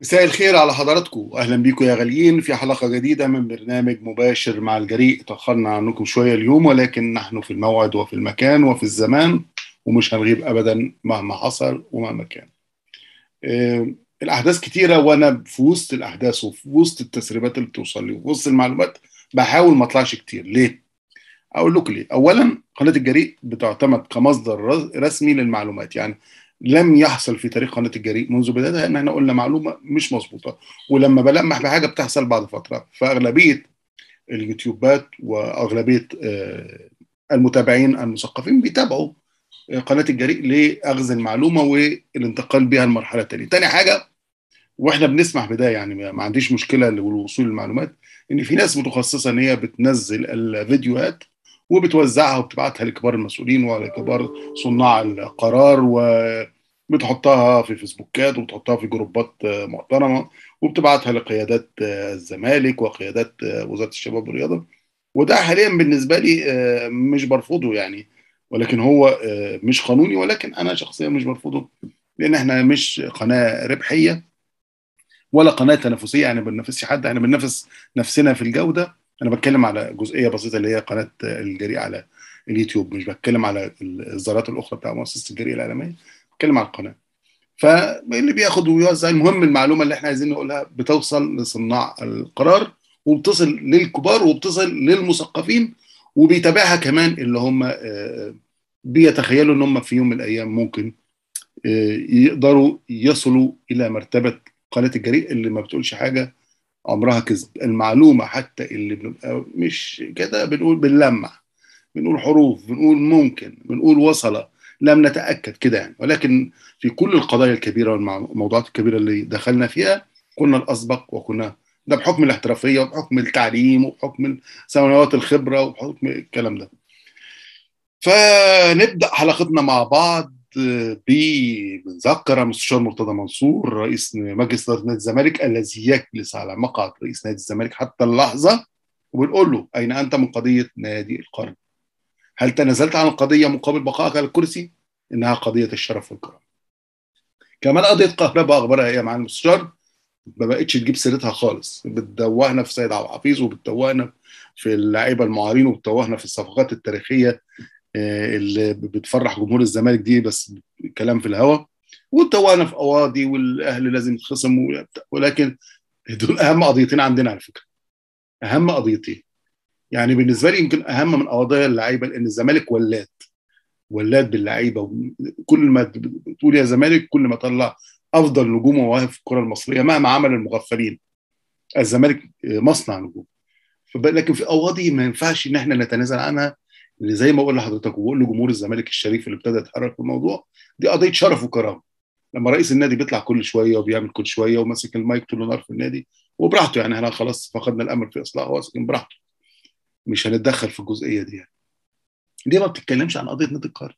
مساء الخير على حضراتكم أهلا بيكم يا غاليين في حلقة جديدة من برنامج مباشر مع الجريء. تأخرنا عنكم شوية اليوم ولكن نحن في الموعد وفي المكان وفي الزمان ومش هنغيب ابدا مهما حصل ومهما كان. آه، الأحداث كتيرة وأنا في وسط الأحداث وفي وسط التسريبات اللي بتوصل لي وفي وسط المعلومات بحاول ما أطلعش كتير. ليه؟ أقول لكم ليه. اولا قناة الجريء بتعتمد كمصدر رسمي للمعلومات. يعني لم يحصل في تاريخ قناة الجريء منذ بدايتها إن إحنا قلنا معلومة مش مظبوطة ولما بلمح بحاجة بتحصل بعد فترة فأغلبية اليوتيوبات وأغلبية آه، المتابعين المثقفين بيتابعوا قناة الجريء لأخذ المعلومة والانتقال بها للمرحله الثانية. تاني حاجة وإحنا بنسمح بده يعني ما عنديش مشكلة للوصول للمعلومات إن في ناس متخصصة إن هي بتنزل الفيديوهات وبتوزعها وبتبعتها لكبار المسؤولين ولكبار صناع القرار وبتحطها في فيسبوكات وبتحطها في جروبات محترمة وبتبعتها لقيادات الزمالك وقيادات وزارة الشباب والرياضة. وده حاليا بالنسبة لي مش برفضه يعني. ولكن هو مش قانوني ولكن أنا شخصيا مش برفضه لأن إحنا مش قناة ربحية ولا قناة تنافسية. يعني بننافسش حد إحنا بننافس نفسنا في الجودة. أنا بتكلم على جزئية بسيطة اللي هي قناة الجريء على اليوتيوب مش بتكلم على الزارات الأخرى بتاع مؤسسة الجريء الاعلاميه بتكلم على القناة. فاللي بياخد ويوزع المهم المعلومة اللي إحنا عايزين نقولها بتوصل لصناع القرار وبتصل للكبار وبتصل للمثقفين وبيتابعها كمان اللي هم بيتخيلوا إن هم في يوم من الأيام ممكن يقدروا يصلوا إلى مرتبة قناة الجريء اللي ما بتقولش حاجة عمرها كذب. المعلومة حتى اللي بنبقى مش كده بنقول بنلمح بنقول حروف بنقول ممكن بنقول وصل لم نتأكد كده يعني. ولكن في كل القضايا الكبيرة والموضوعات الكبيرة اللي دخلنا فيها كنا الأسبق وكنا ده بحكم الاحترافية وبحكم التعليم وبحكم سنوات الخبرة وبحكم الكلام ده. فنبدأ حلقتنا مع بعض بنذكر المستشار مرتضى منصور رئيس مجلس اداره نادي الزمالك الذي يجلس على مقعد رئيس نادي الزمالك حتى اللحظة وبنقول له أين أنت من قضية نادي القرن؟ هل تنازلت عن القضية مقابل بقائك على الكرسي؟ إنها قضية الشرف والكرم. كمان قضية كهرباء أخبارها إيه يا معالي المستشار؟ ما بقتش تجيب سيرتها خالص بتدوهنا في سيد عبد الحفيظ وبتدوهنا في اللعيبة المعارين وبتدوهنا في الصفقات التاريخية اللي بتفرح جمهور الزمالك دي بس كلام في الهوا. وتوانا في قواضي والأهلي لازم يتخصم ولكن دول أهم قضيتين عندنا على فكرة. أهم قضيتين. يعني بالنسبة لي يمكن أهم من قضايا اللعيبة لأن الزمالك ولاد. ولاد باللعيبة. كل ما تقول يا زمالك كل ما طلع أفضل نجوم ومواهب في الكرة المصرية مهما عمل المغفلين. الزمالك مصنع نجوم. لكن في قواضي ما ينفعش إن إحنا نتنازل عنها. اللي زي ما بقول لحضرتك وبقول لجمهور الزمالك الشريف اللي ابتدى يتحرك في الموضوع دي قضية شرف وكرامة لما رئيس النادي بيطلع كل شوية وبيعمل كل شوية وماسك المايك طول النهار في النادي وبراحته يعني إحنا خلاص فقدنا الأمل في اصلاحه لكن براحته مش هنتدخل في الجزئية دي يعني. ليه ما بتتكلمش عن قضية نادي القرن؟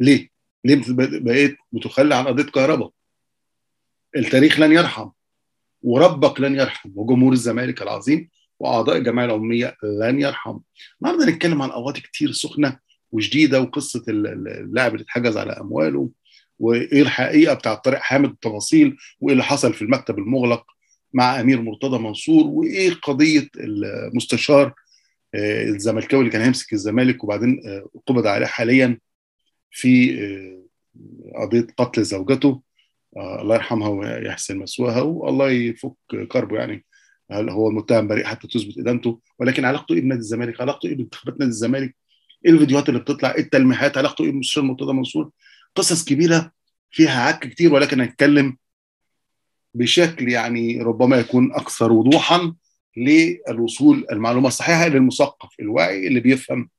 ليه؟ ليه بقيت بتخلي عن قضية كهرباء؟ التاريخ لن يرحم وربك لن يرحم وجمهور الزمالك العظيم وأعضاء الجمعية العمومية لن يرحم. النهارده نتكلم عن قواضي كتير سخنة وجديدة وقصة اللاعب اللي اتحجز على أمواله وإيه الحقيقة بتاع طارق حامد التفاصيل وإيه اللي حصل في المكتب المغلق مع أمير مرتضى منصور وإيه قضية المستشار الزملكاوي اللي كان هيمسك الزمالك وبعدين قبض عليه حاليا في قضية قتل زوجته الله يرحمها ويحسن مثواها والله يفك كربه يعني هل هو المتهم بريء حتى تثبت إدانته ولكن علاقته إيه بنادي الزمالك؟ علاقته إيه بانتخابات نادي الزمالك؟ إيه الفيديوهات اللي بتطلع؟ إيه التلميحات؟ علاقته إيه بالمستشار مرتضى منصور؟ قصص كبيرة فيها عك كتير ولكن هنتكلم بشكل يعني ربما يكون أكثر وضوحا للوصول المعلومة الصحيحة للمثقف الواعي اللي بيفهم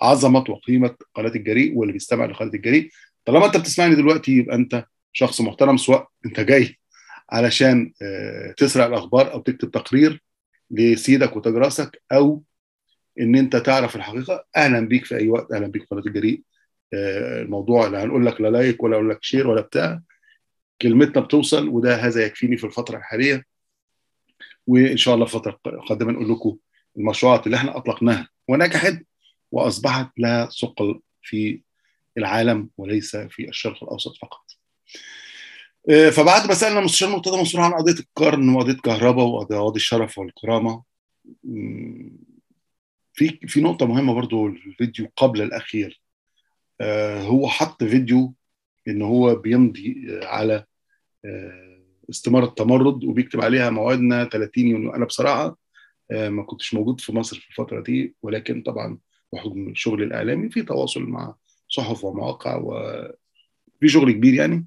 عظمة وقيمة قناة الجريء واللي بيستمع لقناة الجريء طالما أنت بتسمعني دلوقتي يبقى أنت شخص محترم سواء أنت جاي علشان تسرق الأخبار أو تكتب تقرير لسيدك وتاج راسك أو إن أنت تعرف الحقيقة. أهلا بيك في أي وقت أهلا بيك في قناة الجريء. الموضوع لا هنقول لك لا like ولا أقول لك share ولا بتاع. كلمتنا بتوصل وده هذا يكفيني في الفترة الحالية. وإن شاء الله في الفترة القادمه نقول لكم المشروعات اللي إحنا أطلقناها ونجحت وأصبحت لها ثقل في العالم وليس في الشرق الأوسط فقط. فبعد ما سألنا مستشار مرتضى منصور عن قضية القرن وقضية كهرباء وقضية الشرف والكرامة. في في نقطة مهمة برضو الفيديو قبل الأخير. هو حط فيديو إن هو بيمضي على استمارة تمرد وبيكتب عليها موعدنا 30 يونيو. أنا بصراحة ما كنتش موجود في مصر في الفترة دي ولكن طبعا بحكم الشغل الإعلامي في تواصل مع صحف ومواقع وفي شغل كبير يعني.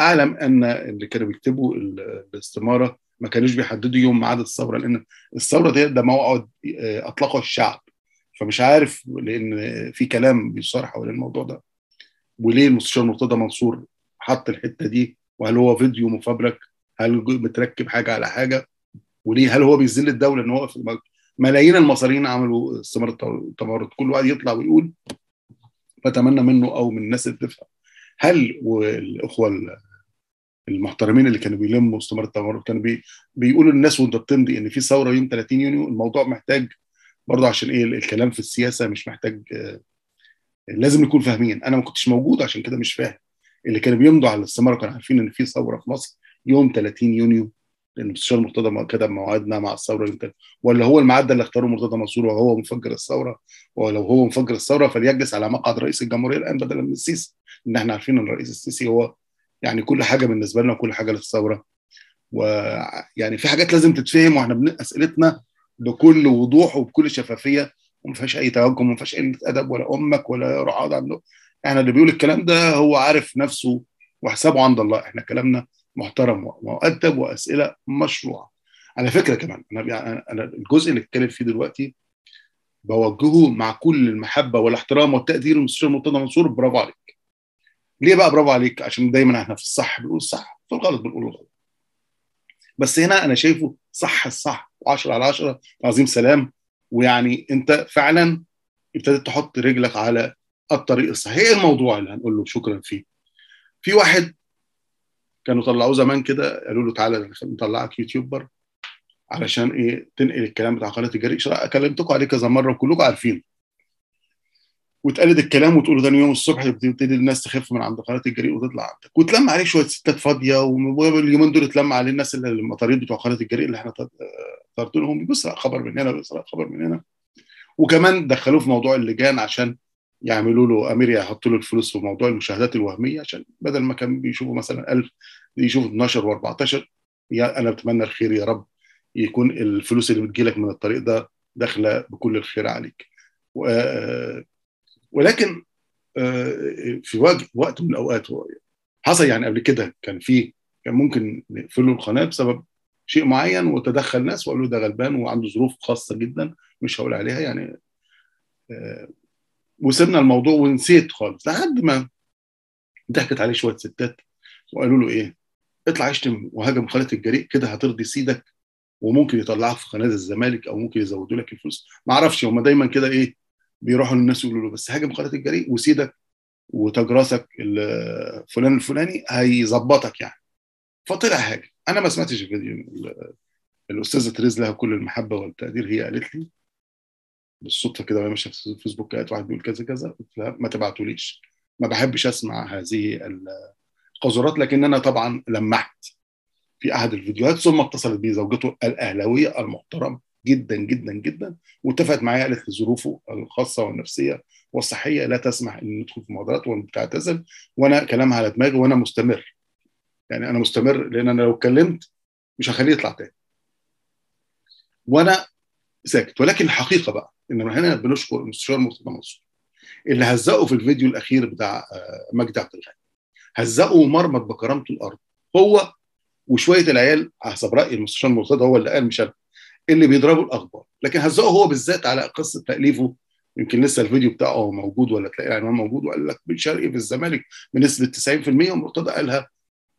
أعلم أن اللي كانوا بيكتبوا الاستمارة ما كانوش بيحددوا يوم ميعاد الثورة لأن الثورة دي ده موعد أطلقه الشعب. فمش عارف لأن في كلام بيصار حول الموضوع ده. وليه المستشار مرتضى منصور حط الحتة دي؟ وهل هو فيديو مفبرك؟ هل متركب حاجة على حاجة؟ وليه؟ هل هو بيذل الدولة إن هو في ملايين المصريين عملوا استمارة التمرد؟ كل واحد يطلع ويقول بتمنى منه أو من الناس اللي تفهم هل والأخوة المحترمين اللي كانوا بيلموا استماره التمرد كانوا بي بيقولوا للناس وانت بتمضي إن في ثورة يوم 30 يونيو الموضوع محتاج برضه عشان إيه الكلام في السياسة مش محتاج لازم نكون فاهمين. أنا ما كنتش موجود عشان كده مش فاهم. اللي كانوا بيمضوا على الاستماره كانوا عارفين إن في ثورة في مصر يوم 30 يونيو لأن المستشار مرتضى كتب موعدنا مع الثورة يمكن ولا هو الميعاد ده اللي اختاره مرتضى منصور وهو مفجر الثورة ولو هو مفجر الثورة فليجلس على مقعد رئيس الجمهورية الآن بدلا من السيسي. إن إحنا عارفين إن الرئيس السيسي هو يعني كل حاجة بالنسبة لنا وكل حاجة للثورة. ويعني في حاجات لازم تتفهم وإحنا بن... أسئلتنا بكل وضوح وبكل شفافية وما فيهاش أي توجه وما فيهاش قلة أدب ولا أمك ولا رعاد عنه إحنا اللي بيقول الكلام ده هو عارف نفسه وحسابه عند الله. إحنا كلامنا محترم ومؤدب وأسئلة مشروعة. على فكرة كمان أنا أنا الجزء اللي اتكلم فيه دلوقتي بوجهه مع كل المحبة والاحترام والتقدير للمستشار مرتضى منصور برافو عليك. ليه بقى برافو عليك؟ عشان دايما إحنا في الصح بنقول الصح في الغلط بنقول الغلط. بس هنا أنا شايفه صح الصح و10 على 10 عظيم سلام. ويعني أنت فعلا ابتديت تحط رجلك على الطريق الصحيح إيه الموضوع اللي هنقول له شكرا فيه. في واحد كانوا طلعوه زمان كده قالوا له تعالى نطلعك يوتيوبر علشان إيه؟ تنقل الكلام بتاع قناة الجريء كلمتكم عليه كذا مرة وكلكم عارفين وتقلد الكلام وتقول ثاني يوم الصبح يبتدي الناس تخف من عند قناة الجريء وتطلع عندك. وتلم عليه شوية ستات فاضية واليومين دول اتلم عليه الناس المطاريد بتوع قناة الجريء اللي إحنا طردناهم بيسرق خبر من هنا بيسرق خبر من هنا. وكمان دخلوه في موضوع اللجان عشان يعملوا له أمير يحطوا له الفلوس في موضوع المشاهدات الوهمية عشان بدل ما كان بيشوفوا مثلا 1000 يشوفوا 12 و14 يا أنا بتمنى الخير يا رب يكون الفلوس اللي بتجيلك من الطريق ده داخلة بكل الخير عليك. ولكن في وقت من الأوقات حصل يعني قبل كده كان في كان ممكن نقفلوا القناة بسبب شيء معين وتدخل ناس وقالوا ده غلبان وعنده ظروف خاصة جدا مش هقول عليها يعني وسيبنا الموضوع ونسيت خالص لحد ما ضحكت عليه شوية ستات وقالوا له إيه اطلع اشتم وهاجم قناه الجريء كده هترضي سيدك وممكن يطلعك في قناة الزمالك أو ممكن يزودوا لك الفلوس. ما أعرفش هم دايما كده إيه بيروحوا للناس يقولوا له بس هاجم قناة الجريء وسيدك وتاج راسك فلان الفلاني هيظبطك يعني. فطلع هاجم. أنا ما سمعتش الفيديو الأستاذة تريز لها كل المحبة والتقدير هي قالت لي بالصدفة كده وهي ماشية في الفيسبوك لقيت واحد بيقول كذا كذا قلت لها ما تبعتوليش. ما بحبش أسمع هذه القذرات لكن أنا طبعا لمحت في أحد الفيديوهات ثم اتصلت بي زوجته الأهلاوية المحترمة. جدا جدا جدا. واتفقت معايا قالت ظروفه الخاصة والنفسية والصحية لا تسمح إن ندخل في مبادرات وبتعتزل وأنا كلامها على دماغي وأنا مستمر. يعني أنا مستمر لأن أنا لو اتكلمت مش هخليه يطلع تاني. وأنا ساكت. ولكن الحقيقة بقى إن هنا بنشكر المستشار مرتضى منصور اللي هزقه في الفيديو الأخير بتاع مجدي عبد الغني. هزقه ومرمط بكرامته الأرض. هو وشوية العيال حسب رأي المستشار مرتضى هو اللي قال مش اللي بيضربوا الأخبار. لكن هزقه هو بالذات على قصة تأليفه. يمكن لسه الفيديو بتاعه موجود ولا تلاقي العنوان موجود وقال لك بن شرقي في الزمالك بنسبة 90% ومرتضى قالها.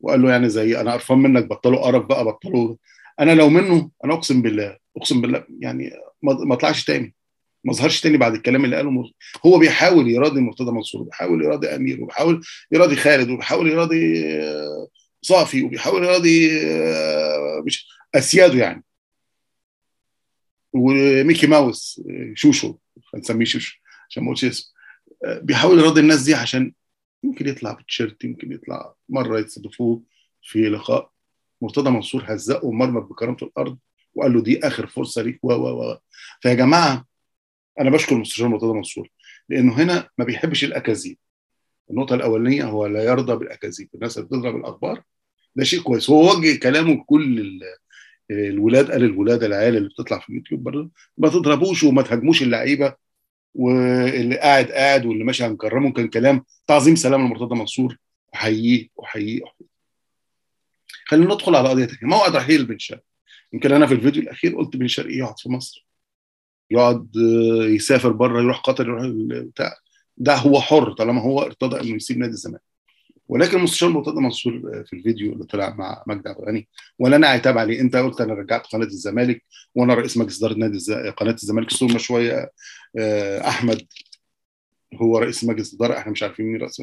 وقال له يعني زي أنا قرفان منك بطلوا قرف بقى بطلوا. أنا لو منه أنا أقسم بالله أقسم بالله يعني ما اطلعش تاني ما ظهرش تاني بعد الكلام اللي قاله. هو بيحاول يراضي مرتضى منصور بيحاول يراضي أمير وبيحاول يراضي خالد وبيحاول يراضي صافي وبيحاول يراضي مش أسياده يعني. وميكي ماوس شوشو هنسميه شوشو عشان ما أقولش اسمه. بيحاول يراضي الناس دي عشان يمكن يطلع بتيشيرت يمكن يطلع مرة يستضيفوه في لقاء. مرتضى منصور هزقه ومرمط بكرامته الأرض وقال له دي آخر فرصة ليك و و و. فيا جماعة أنا بشكر المستشار مرتضى منصور لأنه هنا ما بيحبش الأكاذيب. النقطة الأولانية هو لا يرضى بالأكاذيب الناس اللي بتضرب الأخبار ده شيء كويس. هو وجه كلامه لكل الولاد قال الولاد العيال اللي بتطلع في اليوتيوب برضه ما تضربوش وما تهاجموش اللعيبة. واللي قاعد قاعد واللي ماشي هنكرمه كان كلام تعظيم سلام لمرتضى منصور. أحييه أحييه أحييه. خلينا ندخل على قضية ثانية موعد رحيل بن شرقي. يمكن أنا في الفيديو الأخير قلت بن شرقي يقعد في مصر. يقعد يسافر بره يروح قطر يروح بتاع. ده هو حر طالما هو ارتضى إنه يسيب نادي الزمالك. ولكن المستشار مرتضى منصور في الفيديو اللي طلع مع مجدي عبد الغني ولا أنا عتاب عليه. أنت قلت أنا رجعت قناة الزمالك وأنا رئيس مجلس إدارة نادي. قناة الزمالك. ثم شوية أحمد هو رئيس مجلس إدارة إحنا مش عارفين مين رئيس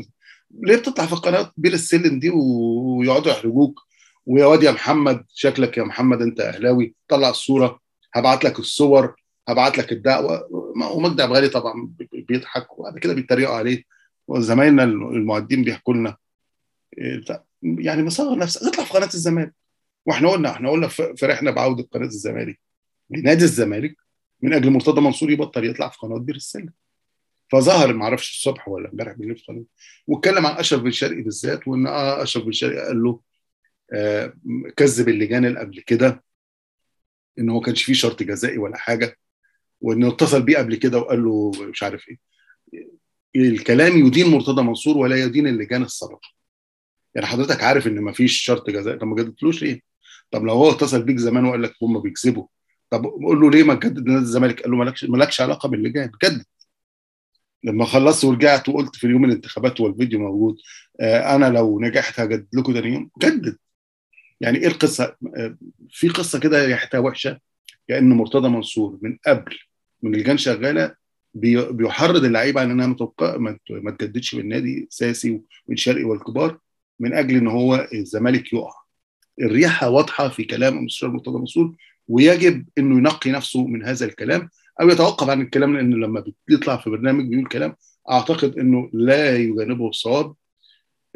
ليه بتطلع في القناه بير السلم دي ويقعدوا يحرجوك؟ ويا واد يا محمد شكلك يا محمد أنت أهلاوي. طلع الصورة هبعت لك الصور هبعت لك الدعوة. ومجدي عبد الغني طبعا بيضحك وبعد كده بيتريقوا عليه. وزمايلنا المعدين بيحكوا لنا. يعني مصغر نفسك اطلع في قناة الزمالك. وإحنا قلنا إحنا قلنا فرحنا بعودة قناة الزمالك. نادي الزمالك من أجل مرتضى منصور يبطل يطلع في قناة بير السلم فظهر ما أعرفش الصبح ولا امبارح بالليل في واتكلم عن أشرف بن شرقي بالذات وإن آه أشرف بن شرقي قال له آه كذب اللجان اللي قبل كده إن هو كانش فيه شرط جزائي ولا حاجة وإنه اتصل بيه قبل كده وقال له مش عارف إيه. الكلام يدين مرتضى منصور ولا يدين اللجان السابقه يعني حضرتك عارف إن مفيش شرط جزائي طب ما جددتلوش ليه؟ طب لو هو اتصل بيك زمان وقال لك هم بيكذبوا طب قول له ليه ما تجدد نادي الزمالك؟ قال له مالكش مالكش علاقة باللجان جدد لما خلصت ورجعت وقلت في اليوم الانتخابات والفيديو موجود آه أنا لو نجحت هجدد لكم تاني يوم جدد يعني إيه القصة؟ آه في قصة كده ريحتها وحشة كان مرتضى منصور من قبل من اللجان شغالة بيحرض اللعيبة على إنها ما تجددش بالنادي ساسي والشرقي والكبار من أجل إن هو الزمالك يقع. الريحه واضحة في كلام المستشار مرتضى منصور ويجب إنه ينقي نفسه من هذا الكلام أو يتوقف عن الكلام لأن لما بيطلع في برنامج بيقول كلام أعتقد إنه لا يجانبه الصواب.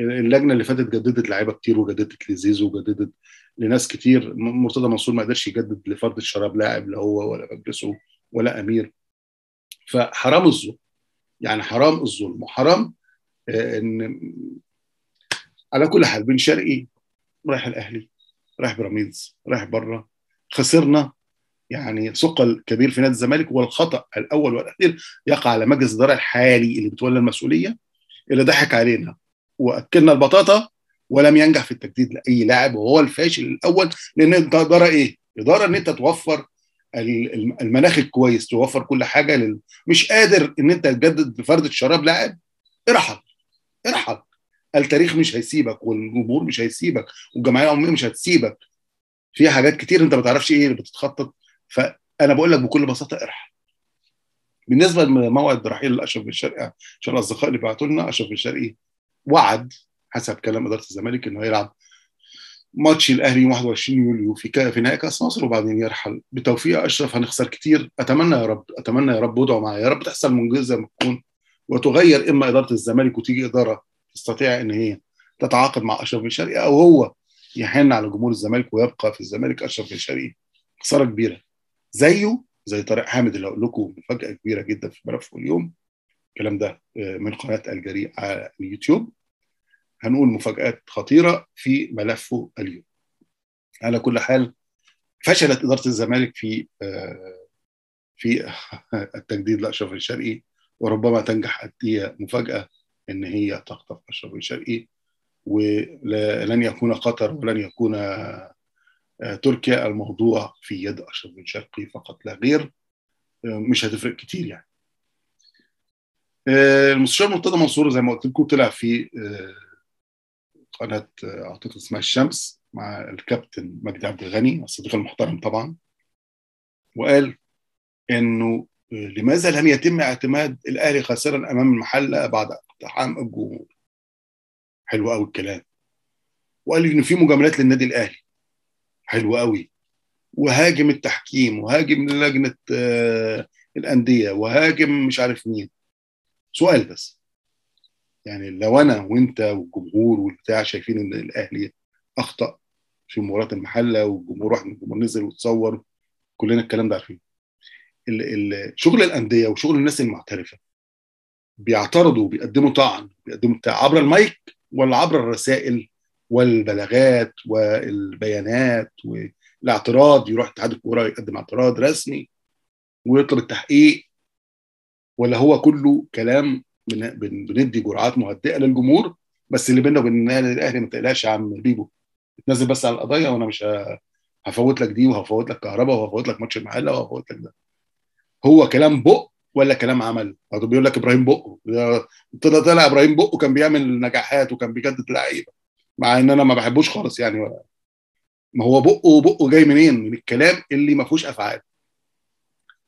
اللجنة اللي فاتت جددت لعيبة كتير وجددت لزيزو وجددت لناس كتير. مرتضى منصور ما قدرش يجدد لفرد الشراب لاعب لا هو ولا مجلسه ولا أمير. فحرام الظلم يعني حرام الظلم وحرام إن على كل حال بن شرقي رايح الأهلي رايح بيراميدز رايح بره خسرنا يعني ثقل كبير في نادي الزمالك والخطأ الأول والأخير يقع على مجلس الإدارة الحالي اللي بيتولى المسؤولية اللي ضحك علينا. وأكلنا البطاطا ولم ينجح في التجديد لأي لاعب وهو الفاشل الأول لأن أنت إدارة إيه؟ إدارة إن أنت توفر المناخ الكويس توفر كل حاجة لل... مش قادر إن أنت تجدد لفرد الشراب لاعب ارحل ارحل. التاريخ مش هيسيبك والجمهور مش هيسيبك والجمعية العمومية مش هتسيبك. في حاجات كتير انت ما تعرفش إيه اللي بتتخطط. فأنا بقول لك بكل بساطة ارحل بالنسبة لموعد رحيل أشرف بن شرقي عشان الأصدقاء اللي بعتوا لنا أشرف بن شرقي وعد حسب كلام إدارة الزمالك إنه هيلعب ماتش الأهلي 21 يوليو في في نهائي كأس مصر وبعدين يرحل. بتوفيق أشرف هنخسر كتير. أتمنى يا رب أتمنى يا رب وادعوا معايا. يا رب تحصل معجزه ما تكون وتغير إما إدارة الزمالك وتيجي إدارة تستطيع إن هي تتعاقد مع أشرف بن شرقي أو هو يحن على جمهور الزمالك ويبقى في الزمالك أشرف بن شرقي. خسارة كبيرة. زيه زي طارق حامد اللي هقول لكم مفاجأة كبيرة جدا في ملف اليوم الكلام ده من قناة الجريء على اليوتيوب. هنقول مفاجآت خطيرة في ملفه اليوم. على كل حال فشلت إدارة الزمالك في في التجديد لأشرف الشرقي وربما تنجح هي مفاجأة. إن هي تخطف أشرف الشرقي ولن يكون قطر ولن يكون تركيا الموضوع في يد أشرف بن شرقي فقط لا غير مش هتفرق كتير يعني. المستشار مرتضى منصور زي ما قلت لكم طلع في قناة اعتقد اسمها الشمس مع الكابتن مجدي عبد الغني الصديق المحترم طبعا وقال إنه لماذا لم يتم اعتماد الاهلي خاسرا أمام المحلة بعد اقتحام الجمهور حلو قوي الكلام. وقال إن في مجاملات للنادي الأهلي. حلو قوي وهاجم التحكيم وهاجم لجنة الأندية وهاجم مش عارف مين. سؤال بس. يعني لو أنا وأنت والجمهور والبتاع شايفين إن الأهلي أخطأ في مباراة المحلة والجمهور من الجمهور نزل وتصور كلنا الكلام ده عارفين. شغل الأندية وشغل الناس المعترفة بيعترضوا بيقدموا طعن بيقدموا بتاع عبر المايك ولا عبر الرسائل والبلاغات والبيانات والاعتراض يروح اتحاد الكورة يقدم اعتراض رسمي ويطلب التحقيق. ولا هو كله كلام بندي جرعات مهدئة للجمهور بس اللي بيننا وبين الأهلي ما تقلقش يا عم بيبو تنزل بس على القضايا وأنا مش هفوت لك دي وهفوت لك كهرباء وهفوت لك ماتش المحلة وهفوت لك ده. هو كلام بق ولا كلام عمل هو بيقول لك إبراهيم بقه. طلع طلع إبراهيم بقه كان بيعمل نجاحات وكان بيجدد لعيبة. مع إن أنا ما بحبوش خالص يعني. ما هو بقه بقه جاي منين؟ من الكلام اللي ما فيهوش أفعال.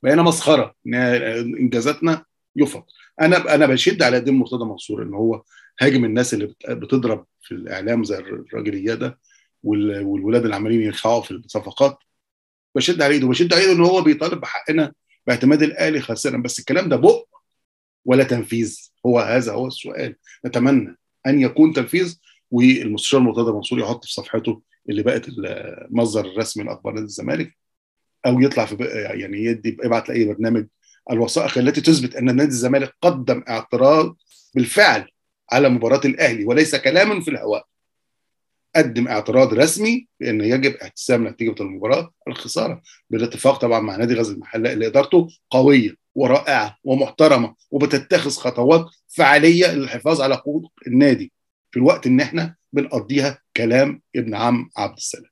بقينا مسخرة. إنجازاتنا يفط أنا أنا بشد على دين مرتضى منصور إن هو هاجم الناس اللي بتضرب في الإعلام زي الراجل إياده والولاد اللي عمالين يرخعوا في الصفقات. بشد على إيده. بشد على إيده إن هو بيطالب بحقنا باعتماد الاهلي خاسرا بس الكلام ده بق ولا تنفيذ؟ هو هذا هو السؤال. نتمنى أن يكون تنفيذ والمستشار مرتضى منصور يحط في صفحته اللي بقت المصدر الرسمي لاخبار نادي الزمالك أو يطلع في يعني يدي يبعت لأي برنامج الوثائق التي تثبت أن نادي الزمالك قدم اعتراض بالفعل على مباراة الأهلي وليس كلاما في الهواء. قدم اعتراض رسمي بان يجب احتساب نتيجة المباراة الخسارة بالاتفاق طبعا مع نادي غزل المحلة اللي إدارته قوية ورائعة ومحترمة وبتتخذ خطوات فعالية للحفاظ على حقوق النادي في الوقت ان إحنا بنقضيها كلام ابن عم عبد السلام.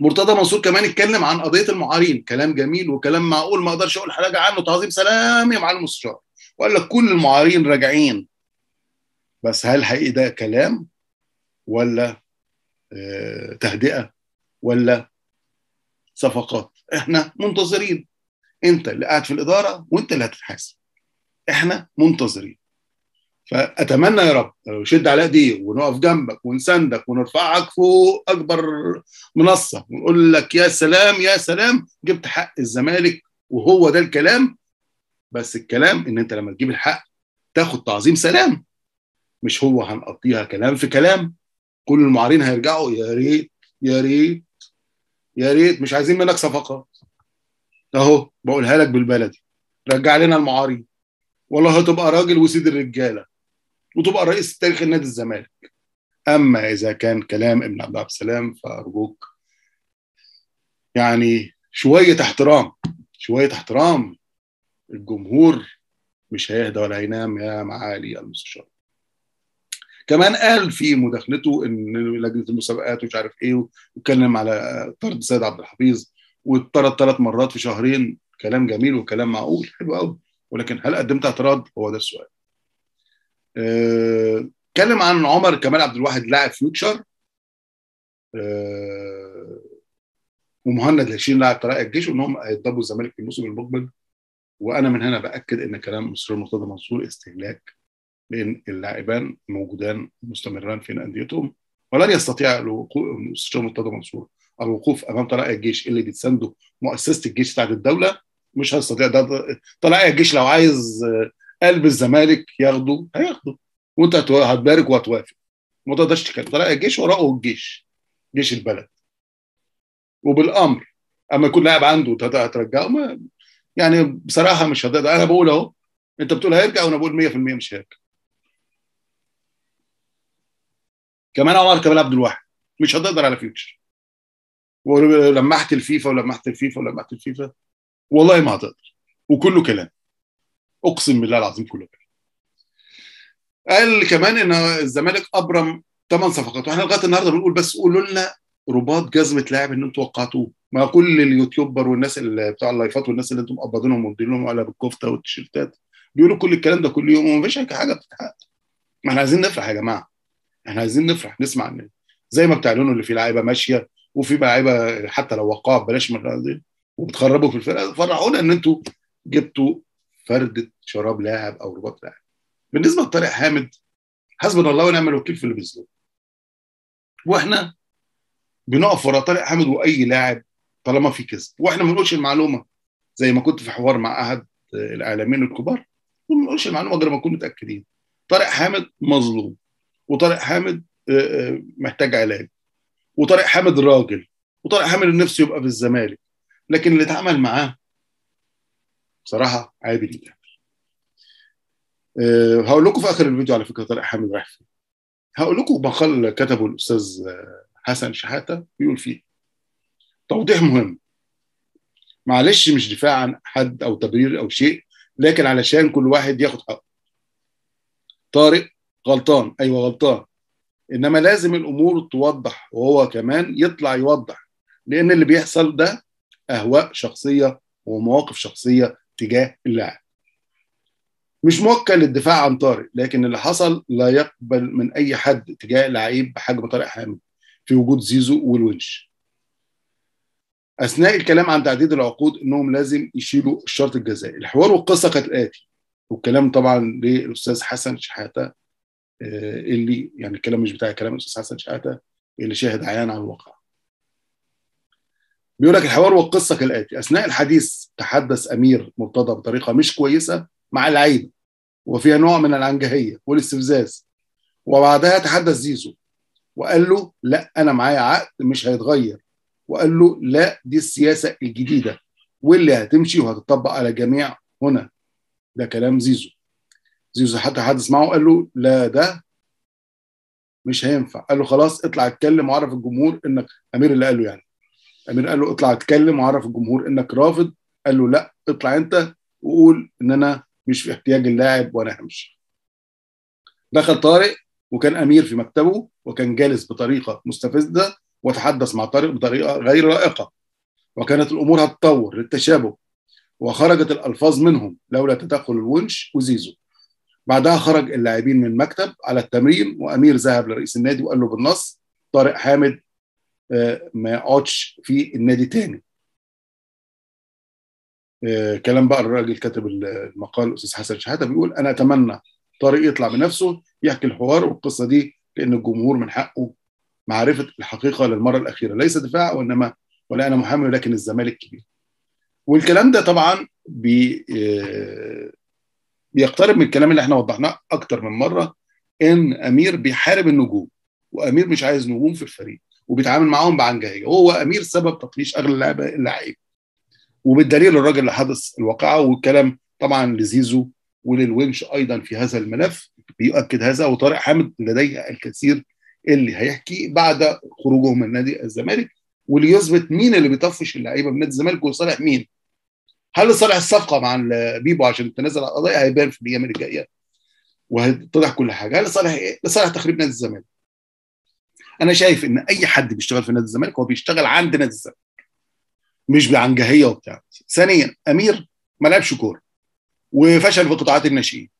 مرتضى منصور كمان اتكلم عن قضية المعارين كلام جميل وكلام معقول ما أقدرش أقول حاجة عنه تعظيم سلام يا معالي المستشار وقال لك كل المعارين راجعين. بس هل حقيقي ده كلام؟ ولا آه تهدئة ولا صفقات. إحنا منتظرين. أنت اللي قاعد في الإدارة وأنت اللي هتتحاسب. إحنا منتظرين. فأتمنى يا رب شد على ايديه ونقف جنبك ونساندك ونرفعك فوق أكبر منصة ونقول لك يا سلام يا سلام جبت حق الزمالك وهو ده الكلام. بس الكلام إن أنت لما تجيب الحق تاخد تعظيم سلام. مش هو هنقضيها كلام في كلام. كل المعارين هيرجعوا يا ريت يا ريت يا ريت مش عايزين منك صفقات أهو بقولها لك بالبلدي. رجع لنا المعارين. والله هتبقى راجل وسيد الرجالة وتبقى رئيس تاريخ النادي الزمالك. أما إذا كان كلام ابن عبد السلام فأرجوك يعني شوية احترام شوية احترام. الجمهور مش هيهدى ولا هينام يا معالي المستشار. كمان قال في مداخلته إن لجنة المسابقات ومش عارف إيه واتكلم على طرد سيد عبد الحفيظ واتطرد ثلاث مرات في شهرين. كلام جميل وكلام معقول حلو قوي. ولكن هل قدمت اعتراض؟ هو ده السؤال. اتكلم أه عن عمر كمال عبد الواحد لاعب فيوتشر. أه ومهند الهشيم لاعب طلائع الجيش وانهم هيضربوا الزمالك في الموسم المقبل. وأنا من هنا بأكد إن كلام مستر مرتضى منصور استهلاك. لأن اللاعبان موجودان مستمران في أنديتهم ولن يستطيع المستشار مرتضى منصور. الوقوف أمام طلائع الجيش اللي بتسانده مؤسسة الجيش بتاعت الدولة مش هيستطيع ده. طلائع الجيش لو عايز قلب الزمالك ياخده هياخده. وأنت هتبارك وهتوافق. ما تقدرش تتكلم. طلائع الجيش وراءه الجيش جيش البلد. وبالأمر أما يكون لاعب عنده هترجعه ما يعني بصراحة مش هتقدر. أنا بقول أهو أنت بتقول هيرجع وأنا بقول 100% مش هيرجع. كمان عمر كمال عبد الواحد. مش هتقدر على فيوتشر ولمحت الفيفا ولمحت الفيفا ولمحت الفيفا والله ما هتقدر. وكله كلام. أقسم بالله العظيم كله كلام. قال كمان إن الزمالك أبرم ثمان صفقات. وإحنا لغاية النهارده بنقول بس قولوا لنا رباط جزمه لاعب إن أنتوا وقعتوه. ما كل اليوتيوبر والناس اللي بتوع اللايفات والناس اللي أنتم مقبضينهم ومدينهم على بالكفته والتيشيرتات. بيقولوا كل الكلام ده كل يوم. ومفيش حاجة بتتحقق. ما إحنا عايزين نفرح يا جماعة. إحنا عايزين نفرح نسمع ان زي ما بتعلنوا اللي في لعيبة ماشية وفي لعيبة حتى لو وقعوا ببلاش من وبتخربوا في الفرقة. فرحونا إن أنتوا جبتوا فردة شراب لاعب أو رباط لاعب. بالنسبة لطارق حامد حسبنا الله ونعم الوكيل في اللي بيظلم وإحنا بنقف ورا طارق حامد وأي لاعب طالما في كذب. وإحنا ما بنقولش المعلومة زي ما كنت في حوار مع أحد الإعلاميين الكبار. ما بنقولش المعلومة غير ما نكون متأكدين. طارق حامد مظلوم. وطارق حامد محتاج علاج. وطارق حامد راجل. وطارق حامد نفسه يبقى في الزمالك. لكن اللي اتعمل معاه بصراحة عيب جدا. أه هقول لكم في آخر الفيديو على فكرة طارق حامد رايح فين. هقول لكم مقال كتبه الأستاذ حسن شحاتة بيقول فيه. توضيح مهم. معلش مش دفاع عن حد أو تبرير أو شيء لكن علشان كل واحد ياخد حقه. طارق غلطان. أيوه غلطان. إنما لازم الأمور توضح وهو كمان يطلع يوضح. لأن اللي بيحصل ده أهواء شخصية ومواقف شخصية تجاه اللاعب. مش موكل للدفاع عن طارق لكن اللي حصل لا يقبل من أي حد تجاه لعيب بحجم طارق حامد في وجود زيزو والونش. أثناء الكلام عن تعديد العقود إنهم لازم يشيلوا الشرط الجزائي. الحوار والقصة كانت الاتي والكلام طبعا للأستاذ حسن شحاتة اللي يعني الكلام مش بتاعي كلام الأستاذ حسن شحاتة اللي شاهد عيان على الواقع. بيقول لك الحوار والقصة كالآتي. أثناء الحديث تحدث أمير مرتضى بطريقة مش كويسة مع اللعيبه وفيها نوع من العنجهية والاستفزاز. وبعدها تحدث زيزو وقال له لا أنا معايا عقد مش هيتغير. وقال له لا دي السياسة الجديدة واللي هتمشي وهتطبق على جميع هنا. ده كلام زيزو. زيزو حتى حدث معه قال له لا ده مش هينفع. قال له خلاص اطلع اتكلم وعرف الجمهور انك أمير اللي قال له يعني. أمير قال له اطلع اتكلم وعرف الجمهور انك رافض. قال له لا اطلع انت وقول ان أنا مش في احتياج اللاعب وأنا همشي. دخل طارق وكان أمير في مكتبه وكان جالس بطريقة مستفزة وتحدث مع طارق بطريقة غير لائقة. وكانت الأمور هتتطور للتشابه وخرجت الألفاظ منهم لولا تدخل الونش وزيزو. بعدها خرج اللاعبين من المكتب على التمرين وأمير ذهب لرئيس النادي وقال له بالنص طارق حامد ما يقعدش في النادي تاني. كلام بقى الراجل كاتب المقال الأستاذ حسن شحاتة بيقول أنا أتمنى طارق يطلع بنفسه يحكي الحوار والقصة دي لأن الجمهور من حقه معرفة الحقيقة للمرة الأخيرة. ليس دفاع وإنما ولا أنا محامي ولكن الزمالك كبير. والكلام ده طبعا بي بيقترب من الكلام اللي إحنا وضحناه أكتر من مرة إن أمير بيحارب النجوم وأمير مش عايز نجوم في الفريق وبيتعامل معاهم بعنجهية. وهو امير سبب تطفيش أغلى اللعيبه اللعيب وبالدليل الراجل اللي حدث الواقعة والكلام طبعا لزيزو وللونش أيضا في هذا الملف بيؤكد هذا وطارق حامد لديه الكثير اللي هيحكي بعد خروجه من نادي الزمالك. واللي يثبت مين اللي بيطفش اللعيبة من نادي الزمالك وصالح مين؟ هل لصالح الصفقة مع بيبو عشان تنزل على القضية هيبان في الأيام الجايه وهيتضح كل حاجة. هل لصالح إيه؟ لصالح تخريب نادي الزمالك؟ أنا شايف إن أي حد بيشتغل في نادي الزمالك هو بيشتغل عند نادي الزمالك مش بعنجهية وبتاع. ثانيا أمير ما لعبش كورة وفشل في قطاعات الناشئين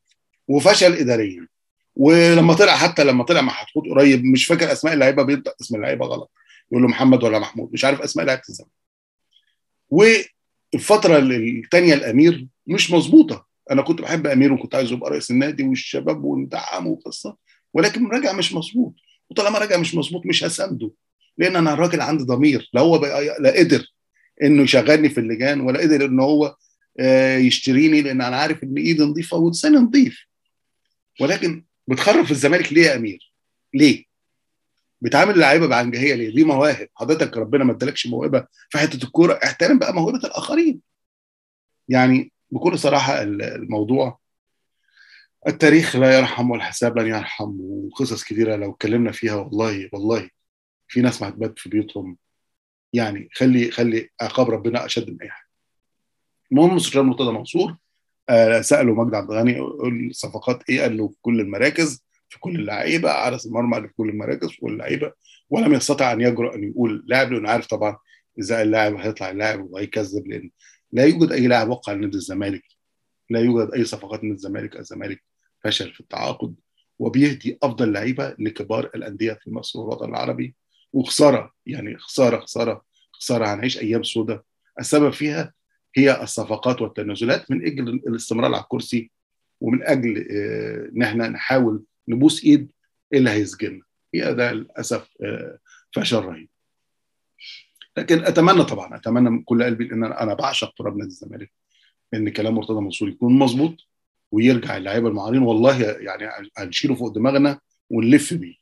وفشل اداريا ولما طلع حتى لما طلع مع حتحوت قريب مش فاكر أسماء اللعيبة بينطق اسم اللعيبة غلط يقول له محمد ولا محمود مش عارف أسماء لعيبة الزمالك. والفترة الثانية الأمير مش مظبوطة أنا كنت بحب أمير وكنت عايزه يبقى رئيس النادي والشباب وندعمه وقصة ولكن راجع مش مظبوط وطالما راجع مش مظبوط مش هسانده لأن أنا الراجل عندي ضمير لا هو لا قدر إنه يشغلني في اللجان ولا قدر إن هو يشتريني لأن أنا عارف إن إيدي نظيفة ولساني نظيف ولكن بتخرب في الزمالك ليه يا أمير؟ ليه؟ بتعامل اللعيبه بعنجهية ليه؟ دي مواهب حضرتك ربنا ما ادالكش موهبة في حتة الكورة احترم بقى موهبة الآخرين. يعني بكل صراحة الموضوع التاريخ لا يرحم والحساب لن يرحم وقصص كثيره لو اتكلمنا فيها والله والله في ناس ما هتبات في بيوتهم يعني خلي خلي عقاب ربنا أشد من أي حاجة. المهم مستشار مرتضى منصور آه سالوا مجدي عبد الغني الصفقات إيه؟ قال له في كل المراكز في كل اللعيبة حارس المرمى في كل المراكز في كل اللعيبة ولم يستطع أن يجرؤ أن يقول لاعب لأنه عارف طبعا إذا اللاعب هيطلع اللاعب وهيكذب لأن لا يوجد أي لاعب وقع لنادي الزمالك. لا يوجد أي صفقات من الزمالك. الزمالك فشل في التعاقد وبيهدي أفضل لعيبة لكبار الأندية في مصر والوطن العربي. وخسارة يعني خسارة خسارة خسارة هنعيش أيام سوداء السبب فيها هي الصفقات والتنازلات من أجل الاستمرار على الكرسي ومن أجل إن إحنا نحاول نبوس إيد اللي هيسجننا هي ده للأسف فشل رهيب. لكن أتمنى طبعا أتمنى من كل قلبي ان أنا بعشق تراب نادي الزمالك إن كلام مرتضى منصور يكون مظبوط ويرجع اللعيبة المعارين. والله يعني هنشيله فوق دماغنا ونلف بيه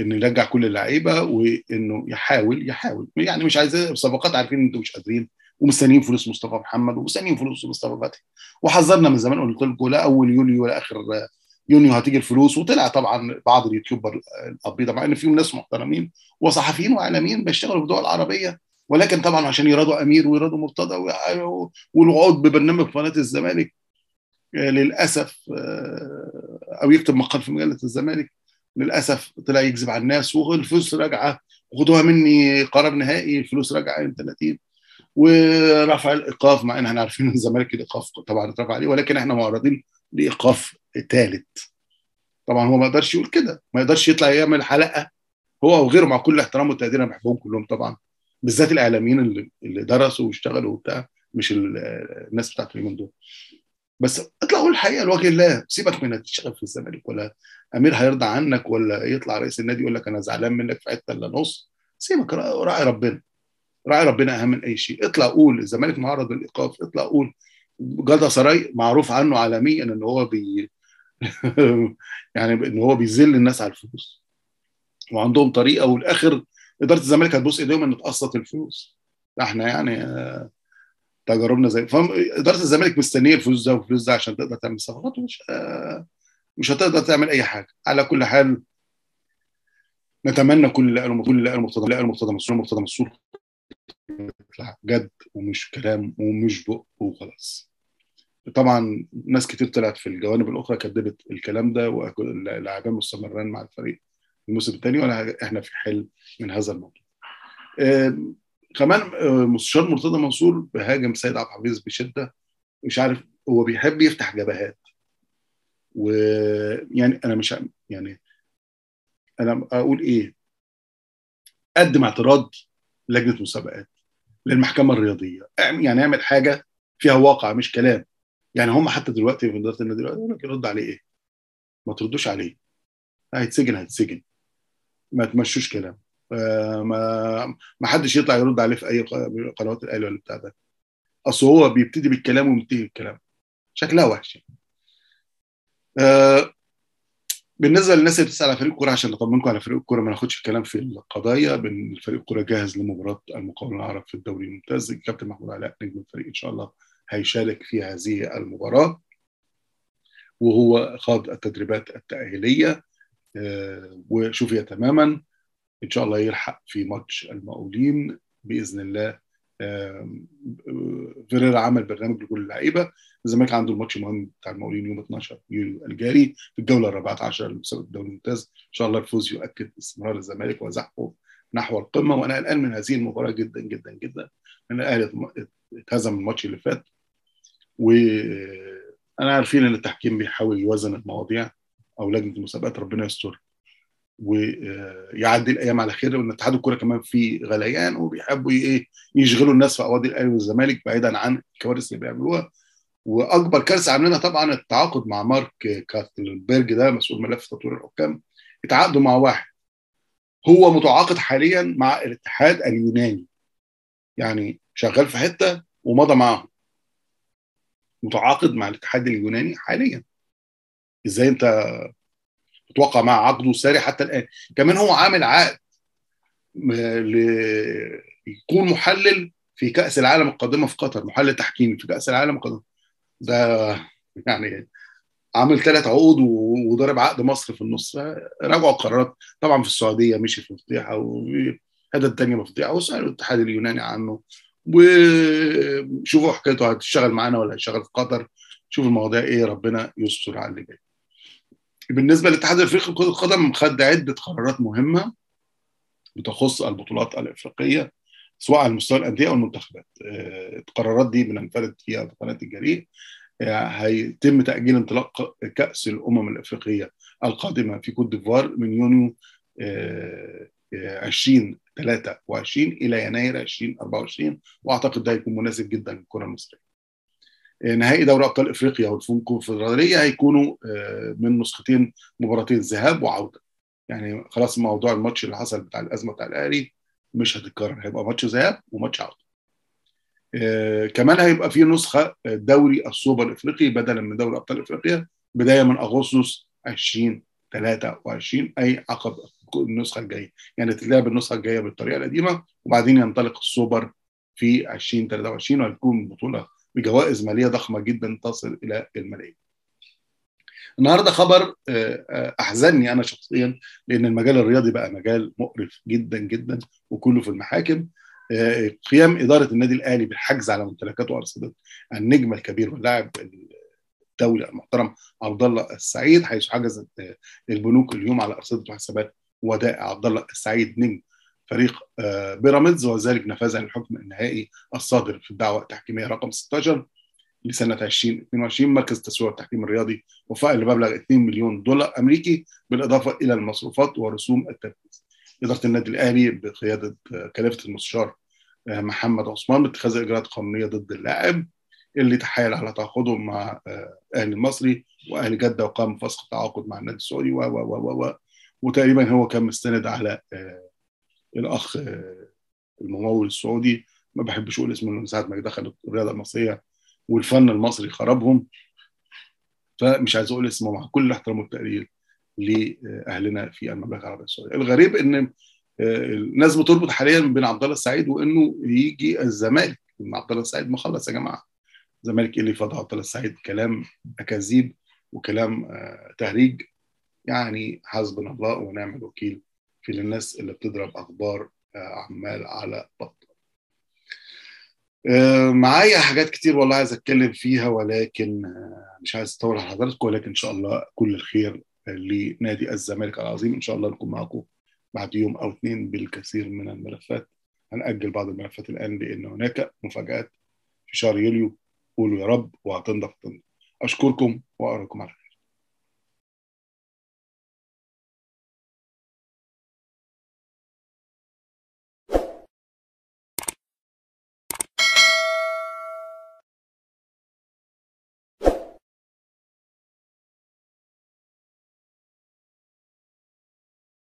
ان يرجع كل اللعيبة وإنه يحاول يحاول. يعني مش عايز صفقات عارفين ان أنتم مش قادرين ومستنيين فلوس مصطفى محمد ومستنيين فلوس مصطفى فتحي. وحذرنا من زمان قلت لكم لا أول يوليو ولا آخر يونيو هتيجي الفلوس وطلع طبعا بعض اليوتيوبر الأبيضة مع إن فيهم ناس محترمين وصحفيين وإعلاميين بيشتغلوا في دول عربيه ولكن طبعا عشان يرادوا أمير ويرادوا مرتضى والوعود ببرنامج قناة الزمالك للأسف أو يكتب مقال في مجلة الزمالك للأسف طلع يكذب على الناس والفلوس راجعة خدوها مني قرار نهائي الفلوس راجعة يوم 30 ورفع الإيقاف مع إن إحنا عارفين إن الزمالك الإيقاف طبعا اترفع عليه ولكن إحنا معرضين لإيقاف ثالث طبعا هو ما يقدرش يقول كده ما يقدرش يطلع يعمل حلقة. هو وغيره مع كل احترام والتقدير أنا بحبهم كلهم طبعا بالذات الإعلاميين اللي, اللي درسوا واشتغلوا وبتاع مش الناس بتاعت اليومين دول. بس اطلع قول الحقيقة لوجه الله سيبك من تشتغل في الزمالك ولا أمير هيرضى عنك ولا يطلع رئيس النادي يقول لك أنا زعلان منك في حتة إلا نص. سيبك راعي ربنا راعي ربنا أهم من أي شيء. اطلع قول الزمالك معرض للإيقاف اطلع قول جدع سراي معروف عنه عالميا إن هو بي يعني إن هو بيذل الناس على الفلوس. وعندهم طريقة والآخر إدارة الزمالك هتبوس إيديهم إن تقسط الفلوس. إحنا يعني تجاربنا زي إدارة الزمالك مستنية الفلوس ده والفلوس ده عشان تقدر تعمل صفقات ومش مش هتقدر تعمل أي حاجة. على كل حال نتمنى كل اللي قاله كل اللي قاله مرتضى مرتضى منصور مرتضى منصور جد ومش كلام ومش بق وخلاص. طبعا ناس كتير طلعت في الجوانب الأخرى كذبت الكلام ده واللاعبين مستمرين مع الفريق الموسم الثاني ولا إحنا في حل من هذا الموضوع. كمان مستشار مرتضى منصور بهاجم سيد عبد الحفيظ بشدة مش عارف هو بيحب يفتح جبهات. ويعني أنا مش يعني أنا أقول إيه؟ قدم اعتراض لجنة مسابقات للمحكمة الرياضية. يعني اعمل حاجة فيها واقع مش كلام. يعني هم حتى دلوقتي في اداره النادي يقول لك يرد عليه إيه؟ ما تردوش عليه. هيتسجن هيتسجن. ما تمشوش كلام. آه ما ما حدش يطلع يرد عليه في أي قنوات الأهلي ولا بتاع ده. أصل هو بيبتدي بالكلام وينتهي بالكلام. شكلها وحش. آه بالنسبة للناس اللي بتسأل على فريق الكورة عشان نطمنكم على فريق الكورة ما ناخدش الكلام في القضايا. بان فريق الكورة جاهز لمباراة المقاولون العرب في الدوري الممتاز. الكابتن محمود علاء نجم الفريق إن شاء الله هيشارك في هذه المباراة. وهو خاض التدريبات التأهيلية. آه وشفي تماما إن شاء الله يلحق في ماتش المقاولين بإذن الله. فيريرا عمل برنامج لكل اللعيبة. الزمالك عنده الماتش المهم بتاع المقاولين يوم 12 يوليو الجاري في الجوله الرابعة عشر لمسابقه الدوري الممتاز. إن شاء الله الفوز يؤكد استمرار الزمالك وزحفه نحو القمة. وأنا قلقان من هذه المباراة جدا جدا جدا. لأن الأهلي اتهزم الماتش اللي فات. وأنا عارفين إن التحكيم بيحاول يوازن المواضيع أو لجنة المسابقات. ربنا يستر. ويعدي الأيام على خير. وإن اتحاد الكوره كمان في غليان وبيحبوا إيه يشغلوا الناس في قواضي الأهلي والزمالك بعيدا عن الكوارث اللي بيعملوها. وأكبر كارثة عاملينها طبعا التعاقد مع مارك كارتلبرج ده مسؤول ملف تطوير الحكام اتعاقدوا مع واحد. هو متعاقد حاليا مع الاتحاد اليوناني. يعني شغال في حتة ومضى معاهم. متعاقد مع الاتحاد اليوناني حاليا. إزاي أنت توقع مع عقده ساري حتى الآن؟ كمان هو عامل عقد ل... يكون محلل في كأس العالم القادمة في قطر محلل تحكيمي في كأس العالم القادمة. ده يعني عامل ثلاث عقود وضرب عقد مصر في النص. راجعوا القرارات. طبعا في السعودية مشي في فضيحه وهذا الثانية مفضيحه وسالوا الاتحاد اليوناني عنه. وشوفوا حكايته هتشتغل معانا ولا هيشتغل في قطر. شوف المواضيع إيه ربنا يستر على اللي جاي. بالنسبة للاتحاد الإفريقي لكره القدم خد عدة قرارات مهمة بتخص البطولات الإفريقية. سواء على مستوى الأندية أو المنتخبات القرارات دي بننفرد فيها في قناة الجريء هيتم تأجيل انطلاق كأس الأمم الأفريقية القادمة في كوت ديفوار من يونيو 2023 إلى يناير 2024 وأعتقد ده هيكون مناسب جدا للكرة المصرية. نهائي دوري أبطال إفريقيا والكونفدراليه هيكونوا من نسختين مباراتين ذهاب وعودة. يعني خلاص موضوع الماتش اللي حصل بتاع الأزمة بتاع الأهلي مش هتتكرر هيبقى ماتش ذهاب وماتش عوده. آه كمان هيبقى في نسخة دوري السوبر الإفريقي بدلا من دوري أبطال إفريقيا بداية من أغسطس 2023 أي عقب النسخة الجاية يعني تتلعب النسخة الجاية بالطريقة القديمة وبعدين ينطلق السوبر في 2023 وهتكون بطولة بجوائز مالية ضخمة جدا تصل إلى الملايين. النهارده خبر احزنني أنا شخصيا لأن المجال الرياضي بقى مجال مقرف جدا جدا وكله في المحاكم. قيام إدارة النادي الأهلي بالحجز على ممتلكات وارصده النجم الكبير واللاعب الدولي المحترم عبد الله السعيد حيث حجزت البنوك اليوم على أرصدة وحسابات ودائع عبد الله السعيد نجم فريق بيراميدز وذلك نفاذا للحكم النهائي الصادر في الدعوة التحكيمية رقم 16 لسنة 2022 مركز التسويق والتحكيم الرياضي وفاء لمبلغ 2 مليون دولار أمريكي بالإضافة إلى المصروفات ورسوم التنفيذ. إدارة النادي الأهلي بقيادة كلافة المستشار محمد عثمان باتخاذ إجراءات قانونية ضد اللاعب اللي تحايل على تعاقده مع أهلي المصري وأهلي جدة وقام بفسخ التعاقد مع النادي السعودي و و و و وتقريبا هو كان مستند على الأخ الممول السعودي ما بحبش أقول اسمه من ساعة ما دخل الرياضة المصرية والفن المصري خربهم فمش عايز أقول اسمه مع كل الاحترام والتقدير لأهلنا في المملكة العربية السعودية. الغريب إن الناس بتربط حاليا بين عبد الله السعيد وإنه يجي الزمالك إن عبد الله السعيد مخلص يا جماعة. الزمالك اللي فضل عبد الله السعيد كلام أكاذيب وكلام تهريج يعني حسبنا الله ونعم الوكيل في الناس اللي بتضرب أخبار عمال على بطل. معايا حاجات كتير والله عايز أتكلم فيها ولكن مش عايز أطول على حضراتكم ولكن إن شاء الله كل الخير لنادي الزمالك العظيم. إن شاء الله نكون معاكم بعد يوم أو اثنين بالكثير من الملفات. هنأجل بعض الملفات الآن لأن هناك مفاجآت في شهر يوليو. قولوا يا رب وهتنضف تنضف أشكركم وأراكم على خير.